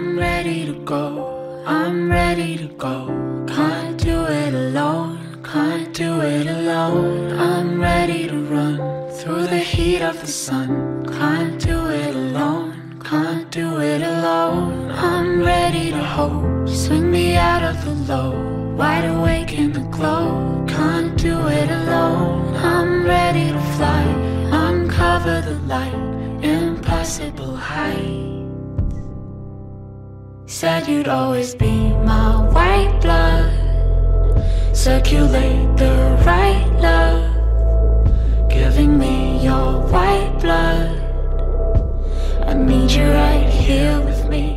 ready to go. I'm ready to go. Can't do it alone. Can't do it alone. I'm ready to run through the heat of the sun. Can't do it alone. Can't do it alone. I'm ready to hope. Swing me out of the low. Wide awake in the glow. Can't do it alone. I'm ready to fly. Uncover the light. Impossible height. Said you'd always be my white blood. Circulate the right love. Giving me your white blood. I need you right here with me.